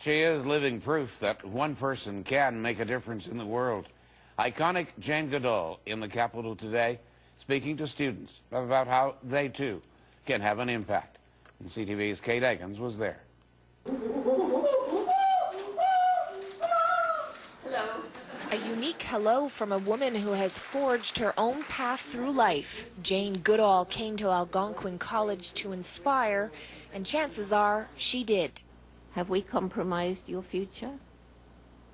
She is living proof that one person can make a difference in the world. Iconic Jane Goodall in the Capital today, speaking to students about how they too can have an impact. And CTV's Kate Eggins was there. Hello. A unique hello from a woman who has forged her own path through life. Jane Goodall came to Algonquin College to inspire, and chances are she did. Have we compromised your future?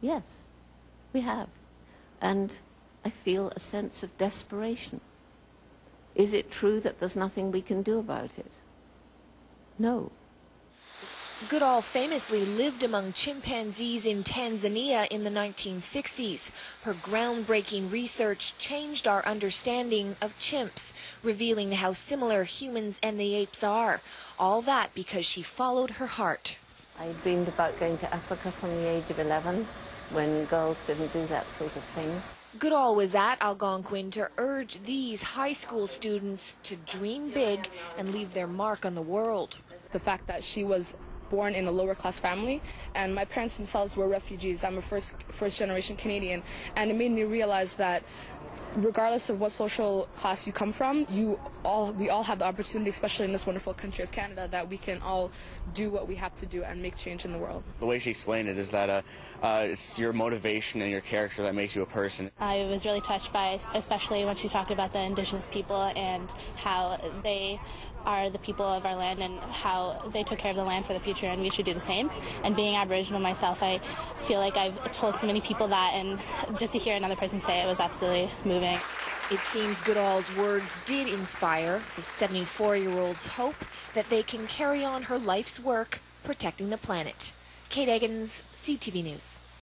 Yes, we have. And I feel a sense of desperation. Is it true that there's nothing we can do about it? No. Goodall famously lived among chimpanzees in Tanzania in the 1960s. Her groundbreaking research changed our understanding of chimps, revealing how similar humans and the apes are. All that because she followed her heart. I dreamed about going to Africa from the age of 11 when girls didn't do that sort of thing. Goodall was at Algonquin to urge these high school students to dream big and leave their mark on the world. The fact that she was born in a lower class family and my parents themselves were refugees. I'm a first first generation Canadian and it made me realize that regardless of what social class you come from, you all we all have the opportunity, especially in this wonderful country of Canada, that we can all do what we have to do and make change in the world. The way she explained it is that uh, uh, it's your motivation and your character that makes you a person. I was really touched by, especially when she talked about the Indigenous people and how they are the people of our land and how they took care of the land for the future, and we should do the same. And being Aboriginal myself, I feel like I've told so many people that, and just to hear another person say it was absolutely moving. It seems Goodall's words did inspire the 74 year old's hope that they can carry on her life's work protecting the planet. Kate Eggins, CTV News.